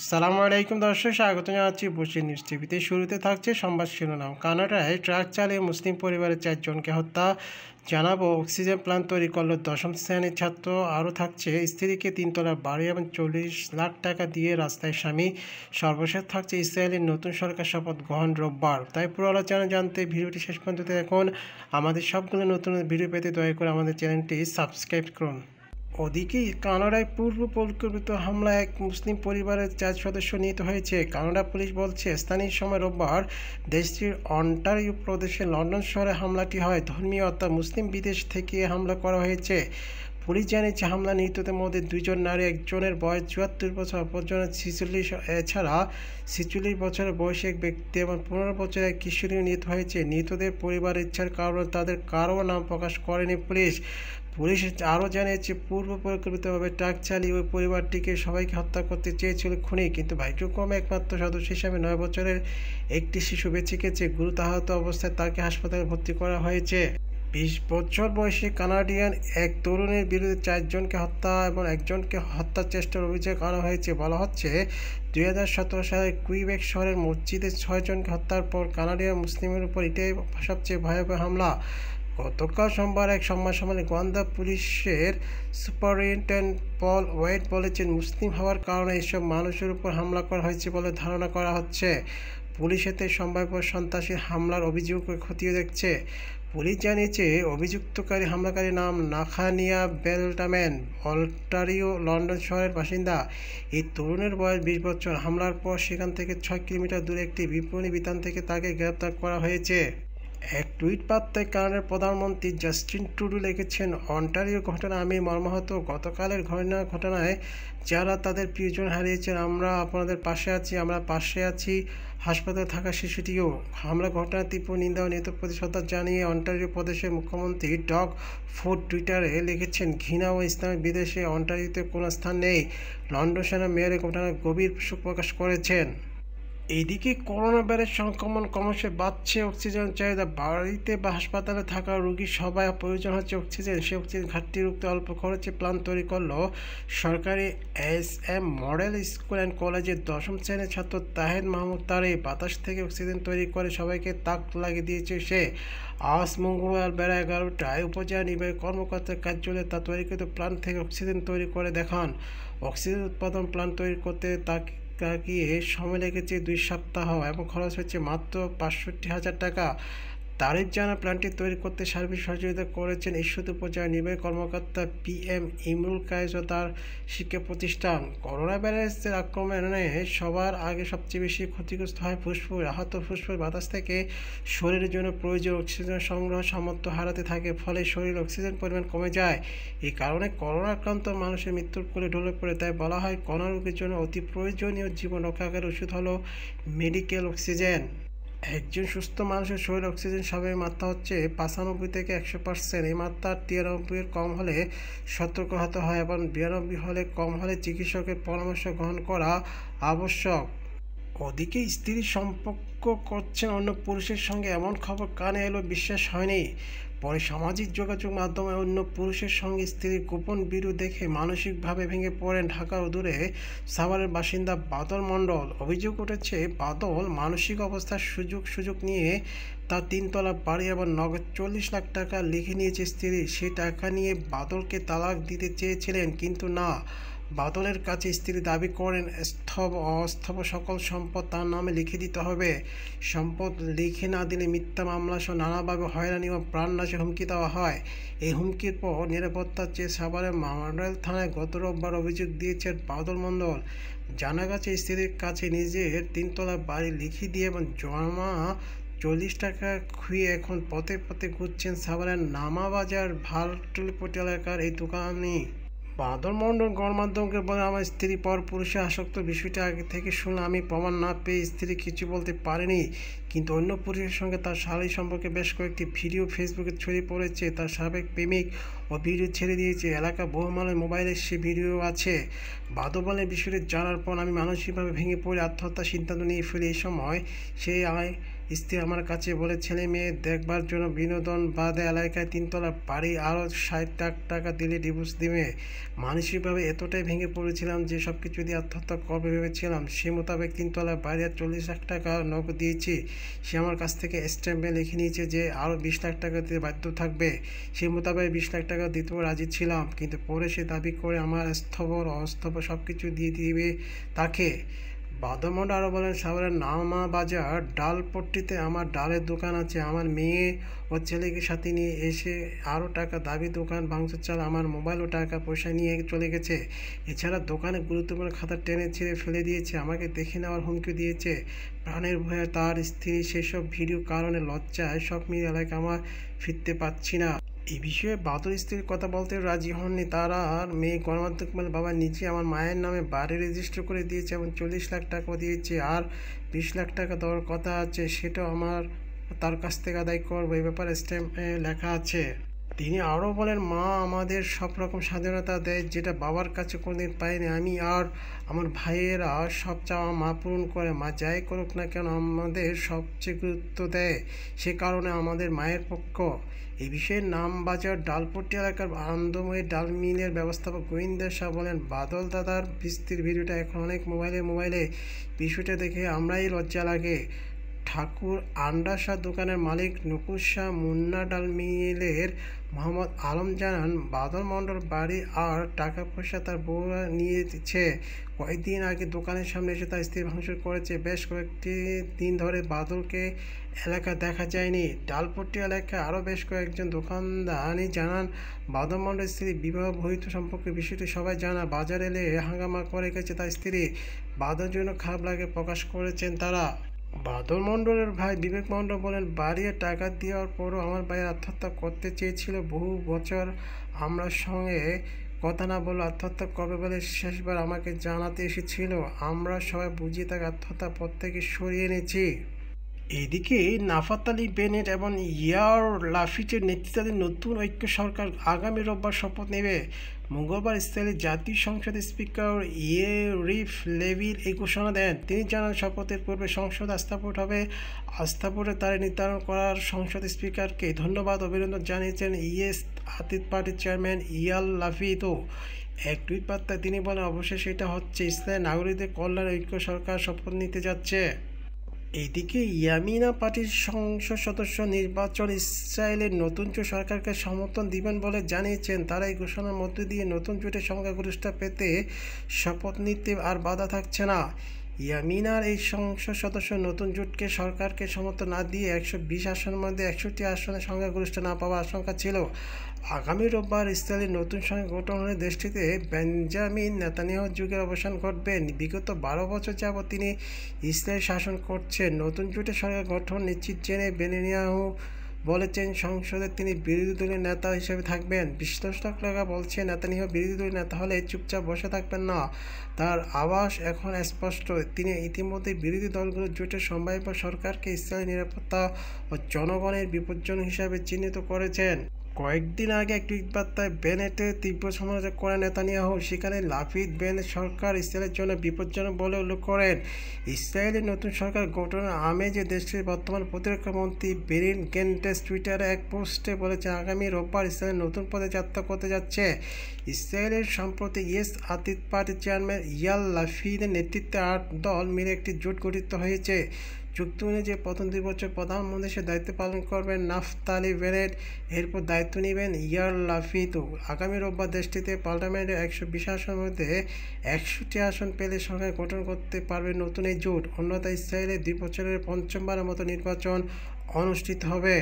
আসসালামু আলাইকুম দর্শক, স্বাগত জানাচ্ছি বসে নিউজ টিভিতে। শুরুতে থাকছে সংবাদ শিরোনাম। কানাডায় ট্রাক চালিয়ে মুসলিম পরিবারের চারজনকে হত্যা। জানাব, অক্সিজেন প্ল্যান্ট তৈরি করল দশম শ্রেণির ছাত্র। আরও থাকছে, স্ত্রীকে তিনতলার বাড়ি এবং চল্লিশ লাখ টাকা দিয়ে রাস্তায় স্বামী। সর্বশেষ থাকছে ইসরায়েলের নতুন সরকার শপথ গ্রহণ রোববার। তাই পুরো আলোচনা জানতে ভিডিওটি শেষ পর্যন্ত এখন আমাদের সবগুলো নতুন ভিডিও পেতে দয়া করে আমাদের চ্যানেলটি সাবস্ক্রাইব করুন। ওদিকে কানাডায় পূর্ব পরিকল্পিত হামলায় এক মুসলিম পরিবারের চার সদস্য নিহত হয়েছে। কানাডা পুলিশ বলছে, স্থানীয় সময় রোববার দেশটির অন্টারিও প্রদেশে লন্ডন শহরে হামলাটি হয়। ধর্মীয় অর্থাৎ মুসলিম বিদেশ থেকে হামলা করা হয়েছে। পুলিশ জানিয়েছে হামলা নিহতদের মধ্যে দুইজন নারী, একজনের বয়স চুয়াত্তর বছর, অপরজনের ছিচল্লিশ, এছাড়া ছিচল্লিশ বছরের বয়সী এক ব্যক্তি এবং পনেরো বছরের এক কিশোরীও নিহত হয়েছে। নিহতদের পরিবার ইচ্ছার কারণে তাদের কারও নাম প্রকাশ করেনি পুলিশ। পুলিশ আরও জানিয়েছে, পূর্ব পরিকল্পিতভাবে ট্রাক চালিয়ে ওই পরিবারটিকে সবাইকে হত্যা করতে চেয়েছিল খুনি, কিন্তু ভাগ্যক্রমে একমাত্র সদস্য হিসাবে নয় বছরের একটি শিশু বেঁচে গেছে। গুরুতর আহত অবস্থায় তাকে হাসপাতালে ভর্তি করা হয়েছে। বিশ বছর বয়সী কানাডিয়ান এক তরুণের বিরুদ্ধে চারজনকে হত্যা এবং একজনকে হত্যার চেষ্টার অভিযোগ আনা হয়েছে। বলা হচ্ছে, দুই হাজার সতেরো সালে কুইবেক শহরের মসজিদে ছয়জনকে হত্যার পর কানাডিয়ান মুসলিমের উপর এটাই সবচেয়ে ভয়াবহ হামলা। গতকাল সোমবার এক সংবাদ সম্মেলনে গোয়েন্দা পুলিশের সুপারিনটেন্ডেন্ট পল ওয়েট বলেছেন, মুসলিম হওয়ার কারণে এসব মানুষের উপর হামলা করা হয়েছে বলে ধারণা করা হচ্ছে। পুলিশ এতে সম্ভাব্য সন্ত্রাসী হামলার অভিযোগ খতিয়ে দেখছে। পুলিশ জানিয়েছে, অভিযুক্তকারী হামলাকারীর নাম নাখানিয়া বেলটাম্যান অল্টারিও লন্ডন শহরের বাসিন্দা। এই তরুণের বয়স বিশ বছর। হামলার পর সেখান থেকে ছয় কিলোমিটার দূরে একটি বিপণী বিতান থেকে তাকে গ্রেপ্তার করা হয়েছে। এক টুইট বার্তায় কানাডার প্রধানমন্ত্রী জাস্টিন টুডু লিখেছেন অন্টারিও ঘটনা আমি মর্মাহত। গতকালের ঘটনা, ঘটনায় যারা তাদের প্রিয়জন হারিয়েছেন, আমরা আপনাদের পাশে আছি, আমরা পাশে আছি। হাসপাতালে থাকা শিশুটিও হামলা, ঘটনার তীব্র নিন্দা ও নিহত প্রতি শ্রদ্ধা জানিয়ে অন্টারিও প্রদেশের মুখ্যমন্ত্রী ডগ ফুড টুইটারে লিখেছেন, ঘৃণা ও ইসলামিক বিদেশে অন্টারিওতে কোনো স্থান নেই। লন্ডন সেনা মেয়র ঘটনায় গভীর শোক প্রকাশ করেছেন। এদিকে করোনা ভাইরাস সংক্রমণ ক্রমশ বাড়ছে অক্সিজেন চাহিদা বাড়িতে বা হাসপাতালে থাকা রোগী সবাই প্রয়োজন হচ্ছে অক্সিজেন। সে অক্সিজেন ঘাটতি রুখতে অল্প খরচে প্ল্যান তৈরি করল সরকারি S M model school and কলেজের দশম শ্রেণির ছাত্র তাহেদ মাহমুদ। তার এই বাতাস থেকে অক্সিজেন তৈরি করে সবাইকে তাক লাগিয়ে দিয়েছে সে। আজ মঙ্গলবার বেলা এগারোটায় উপজেলা নির্বাহী কর্মকর্তার কার্যালয়ে তা তৈরিকৃত প্ল্যান থেকে অক্সিজেন তৈরি করে দেখান। অক্সিজেন উৎপাদন প্ল্যান তৈরি করতে তাকে গিয়ে সময় লেগেছে দুই সপ্তাহ এবং খরচ হয়েছে মাত্র পাঁচষট্টি হাজার টাকা। তারিফ জানা প্ল্যানটি তৈরি করতে সার্বিক সহযোগিতা করেছেন ঈশ্বর উপজেলা নির্বাহী কর্মকর্তা পি এম ইমরুল কায়েজ ও তার শিক্ষা প্রতিষ্ঠান। করোনা ভাইরাসের আক্রমণে সবার আগে সবচেয়ে বেশি ক্ষতিগ্রস্ত হয় ফুসফুস। আহত ফুসফুস বাতাস থেকে শরীরের জন্য প্রয়োজন অক্সিজেন সংগ্রহ সামর্থ্য হারাতে থাকে, ফলে শরীর অক্সিজেন পরিমাণ কমে যায়। এই কারণে করোনা আক্রান্ত মানুষের মৃত্যুর কোলে ঢলে পড়ে, তাই বলা হয় করোনা রোগীর জন্য অতি প্রয়োজনীয় জীবন রক্ষাকারী ওষুধ হলো মেডিকেল অক্সিজেন। একজন সুস্থ মানুষের শরীর অক্সিজেন স্বাভাবিক মাত্রা হচ্ছে পঁচানব্বই থেকে একশো পার্সেন্ট এই মাত্রা তিরানব্বইয়ের কম হলে সতর্ক হতে হয় এবং বিরানব্বই হলে কম হলে চিকিৎসকের পরামর্শ গ্রহণ করা আবশ্যক। ওদিকে স্ত্রীর সম্পর্ক করছেন অন্য পুরুষের সঙ্গে এমন খবর কানে এলো, বিশ্বাস হয়নি। পরে সামাজিক যোগাযোগ মাধ্যমে অন্য পুরুষের সঙ্গে স্ত্রীর গোপন বিরু দেখে মানসিকভাবে ভেঙে পড়েন ঢাকার দূরে সাভারের বাসিন্দা বাদল মণ্ডল। অভিযোগ উঠেছে, বাদল মানসিক অবস্থার সুযোগ সুযোগ নিয়ে তার তিনতলা বাড়ি আবার নগদ চল্লিশ লাখ টাকা লিখে নিয়েছে স্ত্রী। সেই টাকা নিয়ে বাদলকে তালাক দিতে চেয়েছিলেন, কিন্তু না। বাদলের কাছে স্ত্রী দাবি করেন, স্থব অস্থব সকল সম্পদ তার নামে লিখে দিতে হবে। সম্পদ লিখে না দিলে মিথ্যা মামলা সহ নানাভাবে হয়রানি ও প্রাণনাশে হুমকি দেওয়া হয়। এই হুমকির পর নিরাপত্তার চেয়ে সাভারের মডেল থানায় গত রোববার অভিযোগ দিয়েছেন বাদল মণ্ডল। জানা গেছে, স্ত্রীর কাছে নিজের তিনতলা বাড়ি লিখে দিয়ে এবং জমা চল্লিশ টাকা খুঁয়ে এখন পথে পথে ঘুরছেন সাভারের নামাবাজার ভালটুলিপটি এলাকার এই দোকানি। বাদর মণ্ডল গণমাধ্যমকে বলে, আমার স্ত্রী পর পুরুষে আসক্ত বিষয়টা আগে থেকে শুনে আমি প্রমাণ না পেয়ে স্ত্রী কিছু বলতে পারেনি। কিন্তু অন্য পুরুষের সঙ্গে তার শারীরিক সম্পর্কে বেশ কয়েকটি ভিডিও ফেসবুকে ছড়িয়ে পড়েছে। তার সাবেক প্রেমিক ও ভিডিও ছেড়ে দিয়েছে। এলাকা বহুমালের মোবাইলে সে ভিডিও আছে। বাদবালের বিষয়টি জানার পর আমি মানসিকভাবে ভেঙে পড়ে আত্মহত্যার সিদ্ধান্ত নিয়ে ফেলি এই সময় সে আমায় স্ত্রী আমার কাছে বলে, ছেলে মেয়ে, দেখবার জন্য বিনোদন বাদে এলাকায় তিনতলা বাড়ি আরও ষাট লাখ টাকা দিলে ডিভোর্স দিবে। মানসিকভাবে এতটাই ভেঙে পড়েছিলাম যে সব কিছু দিয়ে আত্মহত্যা করবে ভেবেছিলাম। সে মোতাবেক তিনতলা বাড়ি আর চল্লিশ লাখ টাকা নগদ দিয়েছি। সে আমার কাছ থেকে স্ট্যাম্পে লিখে নিয়েছে যে আরও বিশ লাখ টাকা দিতে বাধ্য থাকবে। সে মোতাবেক বিশ লাখ টাকা দিতেও রাজি ছিলাম, কিন্তু পরে সে দাবি করে আমার স্থবর, অস্থবর সব কিছু দিয়ে দিবে তাকে। বাদমন্ড আরও বলেন সাভারের নামা বাজার ডালপট্টিতে আমার ডালের দোকান আছে। আমার মেয়ে ও ছেলেকে সাথে নিয়ে এসে আরও টাকা, দাবি দোকান ভাঙচুর চাল, আমার মোবাইল ও টাকা পয়সা নিয়ে চলে গেছে। এছাড়া দোকানে গুরুত্বপূর্ণ খাতা টেনে ছিঁড়ে ফেলে দিয়েছে। আমাকে দেখে নেওয়ার হুমকি দিয়েছে। প্রাণের ভয়ে তার স্ত্রী সেসব ভিডিও কারণে লজ্জায় সব মিলে এলাকায় আমার ফিরতে পারছি না। এই বিষয়ে বাদর স্ত্রীর কথা বলতে রাজি হননি তারা। আর মেয়ে গণমাধ্যম বলে বাবা নিচে আমার মায়ের নামে বাড়ি রেজিস্টার করে দিয়েছে, এবং চল্লিশ লাখ টাকা দিয়েছে। আর বিশ লাখ টাকা দেওয়ার কথা আছে সেটা আমার, তার কাছ থেকে আদায় করব। এই ব্যাপারে স্ট্যাম্পে লেখা আছে। তিনি আরও বলেন, মা আমাদের সব রকম স্বাধীনতা দেয় যেটা বাবার কাছে কোনোদিন পাইনি। আমি আর আমার ভাইয়েরা সব চাওয়া মা পূরণ করে, মা যাই করুক না কেন আমাদের সবচেয়ে গুরুত্ব দেয় সে কারণে আমাদের মায়ের পক্ষ। এই বিষয়ে নাম নামবাজার ডালপট্টি এলাকার আনন্দময়ী ডাল মিলের ব্যবস্থাপক গোয়েন্দা শাহ বলেন, বাদল দাদার বিস্তৃত ভিডিওটা এখন অনেক মোবাইলে মোবাইলে। বিষয়টা দেখে আমরাই লজ্জা লাগে। ঠাকুর আন্ডা শাহ দোকানের মালিক নকুর শাহ মুন্না ডাল মিলের মোহাম্মদ আলম জানান, বাদল মণ্ডল বাড়ি আর টাকা পয়সা তার বউরা নিয়ে দিচ্ছে। কয়েকদিন আগে দোকানের সামনে এসে তার স্ত্রী ভাঙচুর করেছে। বেশ কয়েকটি দিন ধরে বাদলকে এলাকা দেখা যায়নি। ডালপট্টি এলাকায় আরও বেশ কয়েকজন দোকানদারই জানান, বাদল মণ্ডলের স্ত্রী বিবাহ বহিত সম্পর্কে বিষয়টি সবাই জানা। বাজার এলে হাঙ্গামা করে গেছে তার স্ত্রী। বাদল জন্য খারাপ লাগে প্রকাশ করেছেন তারা। বাদল মণ্ডলের ভাই বিবেক মণ্ডল বলেন, বাড়িয়ে টাকা দেওয়ার পরও আমার ভাই আত্মহত্যা করতে চেয়েছিল বহু বছর। আমরা সঙ্গে কথা না বলে আত্মহত্যা করবে বলে শেষবার আমাকে জানাতে এসেছিল। আমরা সবাই বুঝিয়ে তাকে আত্মহত্যা পথ থেকে সরিয়ে এনেছি। এদিকে নাফাত আলী বেনেট এবং ইয়ার লাফিজের নেতৃত্বাধীন নতুন ঐক্য সরকার আগামী রোববার শপথ নেবে। মঙ্গলবার ইসরায়েলের জাতীয় সংসদের স্পিকার ইয়ে রিফ লেভির এই ঘোষণা দেন। তিনি জানান, শপথের পূর্বে সংসদ আস্থাভোট হবে। আস্থাভোটে তারা নির্ধারণ করার সংসদ স্পিকারকে ধন্যবাদ অভিনন্দন জানিয়েছেন ইএস আতিত পার্টির চেয়ারম্যান ইয়াল লাফিদো এক টুইট বার্তায় তিনি বলেন, অবশেষে এটা হচ্ছে ইসরায়েল নাগরিকদের কল্যাণ ঐক্য সরকার শপথ নিতে যাচ্ছে। এদিকে ইয়ামিনা পার্টির সংসদ সদস্য নির্বাচন ইসরায়েলের নতুন জোট সরকারকে সমর্থন দিবেন বলে জানিয়েছেন। তারা এই ঘোষণার মধ্য দিয়ে নতুন জোটের সংখ্যাগরিষ্ঠতা পেতে শপথ নিতে আর বাধা থাকছে না। ইয়ামিনার এই সংসদ সদস্য নতুন জোটকে সরকারকে সমর্থন না দিয়ে একশো বিশ আসনের মধ্যে একষট্টি আসনে সংখ্যাগরিষ্ঠ না পাওয়ার আশঙ্কা ছিল। আগামী রোববার ইসরায়েলের নতুন সরকার গঠন হলে দেশটিতে বেঞ্জামিন নেতানিয়াহ যুগের অবসান ঘটবে। বিগত বারো বছর যাবৎ তিনি ইসরায়েল শাসন করছেন। নতুন জোটের সরকার গঠন নিশ্চিত জেনে বেনিয়াহু বলেছেন, সংসদে তিনি বিরোধী দলের নেতা হিসেবে থাকবেন। বিশ্লেষকরা বলছেন, নেতানিহ বিরোধী দলের নেতা হলে চুপচাপ বসে থাকবেন না। তার আবাস এখন স্পষ্ট। তিনি ইতিমধ্যে বিরোধী দলগুলোর জোটের সম্ভাব্য সরকারকে ইসরায়েল নিরাপত্তা ও জনগণের বিপজ্জনক হিসাবে চিহ্নিত করেছেন। কয়েকদিন আগে একটি বার্তায় বেনেটের তীব্র সমালোচনা করেন নেতানিয়াহু। সেখানে লাফিদ বেন সরকার ইসরায়েলের জন্য বিপজ্জনক বলে উল্লেখ করেন। ইসরায়েলের নতুন সরকার গঠনের আমেজে দেশটির বর্তমান প্রতিরক্ষা মন্ত্রী বেরিন গেন্টেস টুইটারে এক পোস্টে বলেছেন, আগামী রোববার ইসরায়েল নতুন পদে যাত্রা করতে যাচ্ছে। ইসরায়েলের সম্প্রতি ইয়েস আতিত পার্টির চেয়ারম্যান ইয়াল লাফিদের নেতৃত্বে আট দল মিলে একটি জোট গঠিত হয়েছে। চুক্তি যে প্রথম দুই বছর প্রধানমন্ত্রী সে দায়িত্ব পালন করবেন নাফতালি বেনেট। এরপর দায়িত্ব নেবেন ইয়ার লাফিতো। আগামী রোববার দেশটিতে পার্লামেন্টে একশো বিশ আসনের মধ্যে একষট্টি আসন পেলে সরকার গঠন করতে পারবে নতুন এই জোট। অন্যথায় ইসরায়েলে দুই বছরের পঞ্চমবারের মতো নির্বাচন অনুষ্ঠিত হবে।